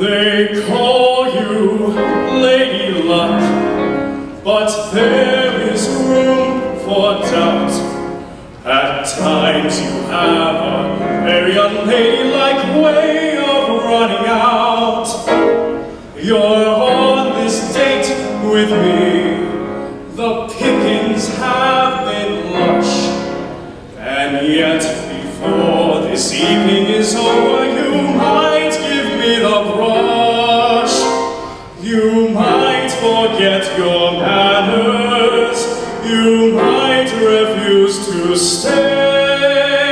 They call you Lady Luck, but there is room for doubt. At times you have a very unladylike way of running out. You're on this date with me. The pickings have been lush, and yet before this evening is over, to stay.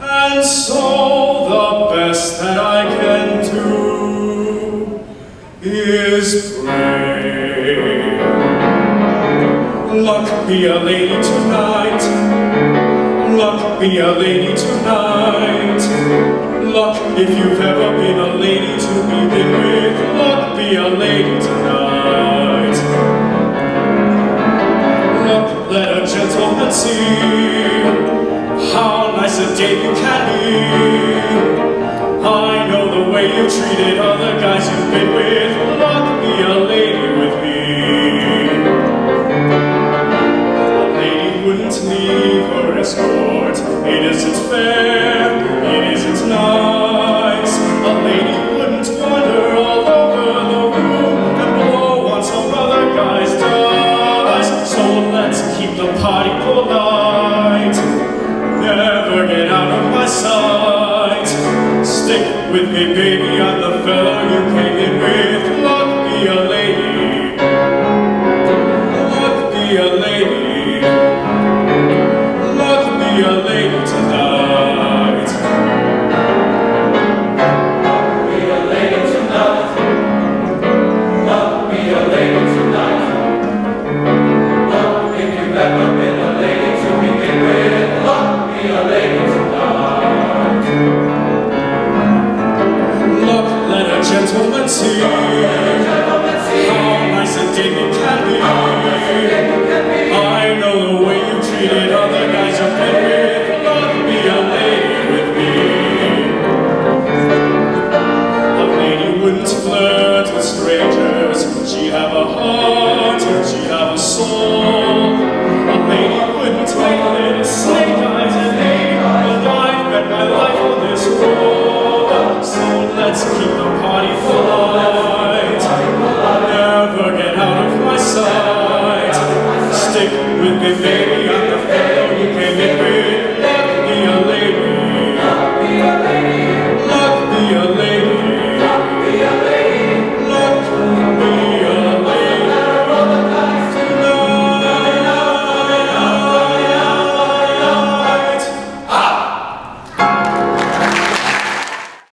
And so the best that I can do is pray. Luck be a lady tonight. Luck be a lady tonight. Luck if you've ever been a lady to her. It isn't fair, it isn't nice. A lady wouldn't wander all over the room and blow on some other guy's dice. So let's keep the party polite. Never get out of my sight. Stick with me, baby, I'm the fellow you came in tonight. me